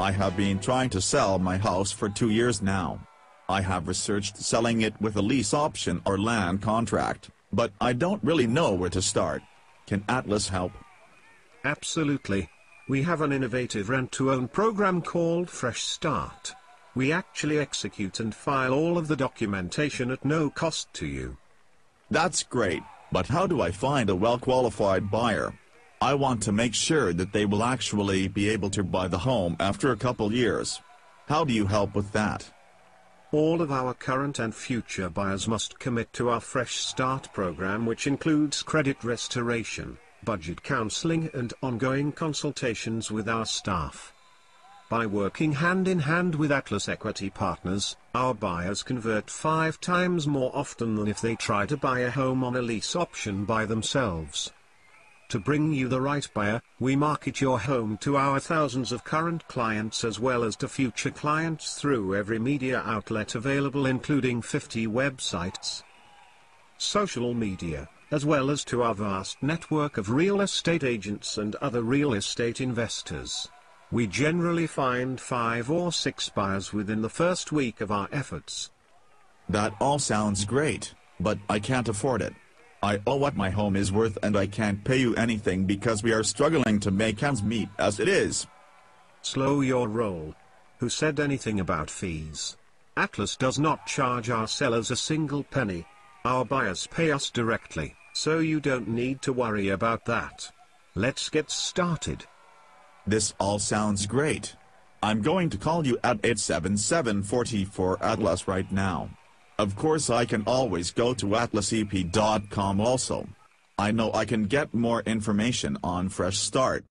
I have been trying to sell my house for two years now. I have researched selling it with a lease option or land contract, but I don't really know where to start. Can Atlas help? Absolutely. We have an innovative rent-to-own program called Fresh Start. We actually execute and file all of the documentation at no cost to you. That's great, but how do I find a well-qualified buyer? I want to make sure that they will actually be able to buy the home after a couple years. How do you help with that? All of our current and future buyers must commit to our Fresh Start program which includes credit restoration, budget counseling and ongoing consultations with our staff. By working hand in hand with Atlas Equity Partners, our buyers convert five times more often than if they try to buy a home on a lease option by themselves. To bring you the right buyer, we market your home to our thousands of current clients as well as to future clients through every media outlet available including 50 websites, social media, as well as to our vast network of real estate agents and other real estate investors. We generally find five or six buyers within the first week of our efforts. That all sounds great, but I can't afford it. I owe what my home is worth and I can't pay you anything because we are struggling to make ends meet as it is. Slow your roll. Who said anything about fees? Atlas does not charge our sellers a single penny. Our buyers pay us directly, so you don't need to worry about that. Let's get started. This all sounds great. I'm going to call you at 877-44 Atlas right now. Of course I can always go to atlasep.com also. I know I can get more information on Fresh Start.